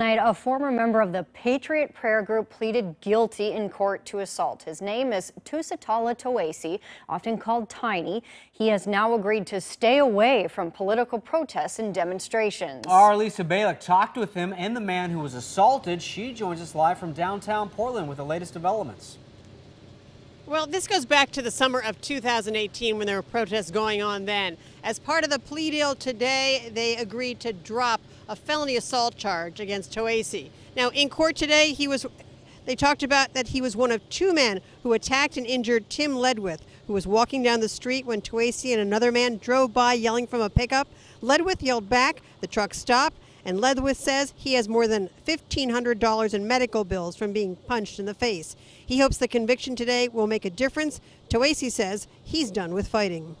Tonight, a former member of the Patriot Prayer Group pleaded guilty in court to assault. His name is Tusitala Toese, often called Tiny. He has now agreed to stay away from political protests and demonstrations. Our Lisa Balick talked with him and the man who was assaulted. She joins us live from downtown Portland with the latest developments. Well, this goes back to the summer of 2018 when there were protests going on then. As part of the plea deal today, they agreed to drop a felony assault charge against Toese. Now, in court today, he was they talked about that he was one of two men who attacked and injured Tim Ledwith, who was walking down the street when Toese and another man drove by yelling from a pickup. Ledwith yelled back, the truck stopped, and Ledwith says he has more than $1,500 in medical bills from being punched in the face. He hopes the conviction today will make a difference. Toese says he's done with fighting.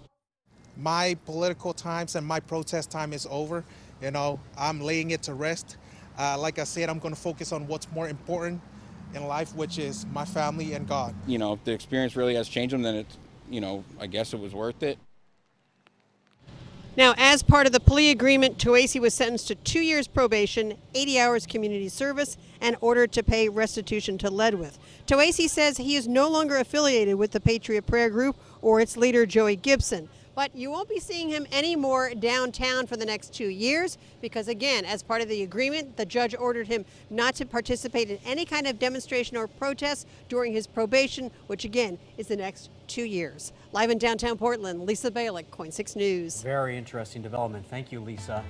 My political times and my protest time is over. You know, I'm laying it to rest. Uh, like I said, I'm going to focus on what's more important in life, which is my family and God. You know, if the experience really has changed them, then it's, you know, I guess it was worth it. Now, as part of the plea agreement, Toese was sentenced to two years probation, 80 hours community service, and ordered to pay restitution to Ledwith. Toese says he is no longer affiliated with the Patriot Prayer Group or its leader, Joey Gibson. But you won't be seeing him anymore downtown for the next two years because, again, as part of the agreement, the judge ordered him not to participate in any kind of demonstration or protest during his probation, which, again, is the next two years. Live in downtown Portland, Lisa Balick, KOIN 6 News. Very interesting development. Thank you, Lisa.